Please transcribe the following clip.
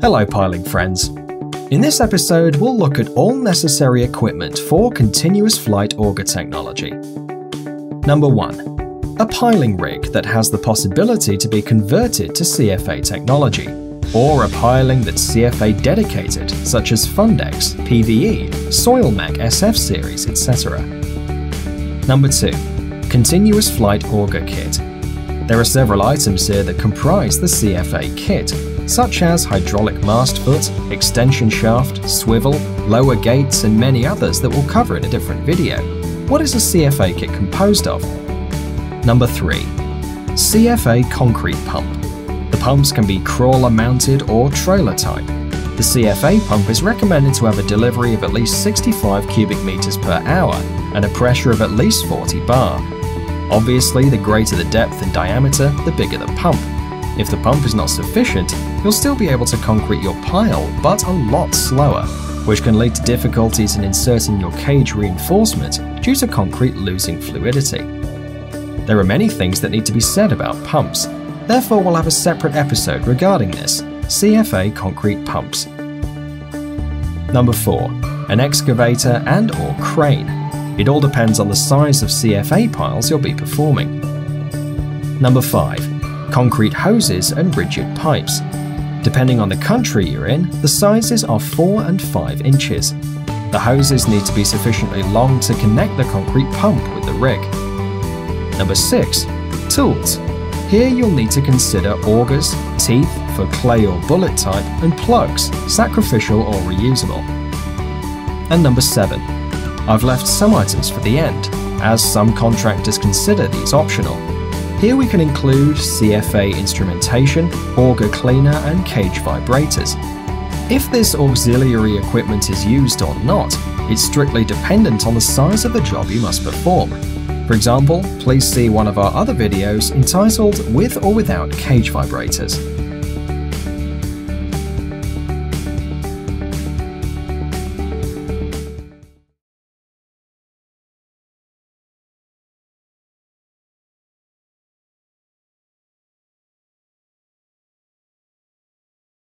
Hello, piling friends. In this episode, we'll look at all necessary equipment for continuous flight auger technology. Number 1. A piling rig that has the possibility to be converted to CFA technology, or a piling that's CFA dedicated, such as Fundex, PVE, Soilmec SF series, etc. Number 2. Continuous Flight Auger Kit. There are several items here that comprise the CFA kit, such as hydraulic mast foot, extension shaft, swivel, lower gates, and many others that we'll cover in a different video. What is a CFA kit composed of? Number 3. CFA concrete pump. The pumps can be crawler mounted or trailer type. The CFA pump is recommended to have a delivery of at least 65 cubic meters per hour and a pressure of at least 40 bar. Obviously, the greater the depth and diameter, the bigger the pump. If the pump is not sufficient, you'll still be able to concrete your pile, but a lot slower, which can lead to difficulties in inserting your cage reinforcement due to concrete losing fluidity. There are many things that need to be said about pumps, therefore we'll have a separate episode regarding this, CFA concrete pumps. Number 4. An excavator and or crane. It all depends on the size of CFA piles you'll be performing. Number 5. Concrete hoses and rigid pipes. Depending on the country you're in, the sizes are 4 and 5 inches. The hoses need to be sufficiently long to connect the concrete pump with the rig. Number 6. Tools. Here you'll need to consider augers, teeth for clay or bullet type, and plugs, sacrificial or reusable. And number 7. I've left some items for the end, as some contractors consider these optional. Here we can include CFA instrumentation, auger cleaner, and cage vibrators. If this auxiliary equipment is used or not, it's strictly dependent on the size of the job you must perform. For example, please see one of our other videos entitled With or Without Cage Vibrators.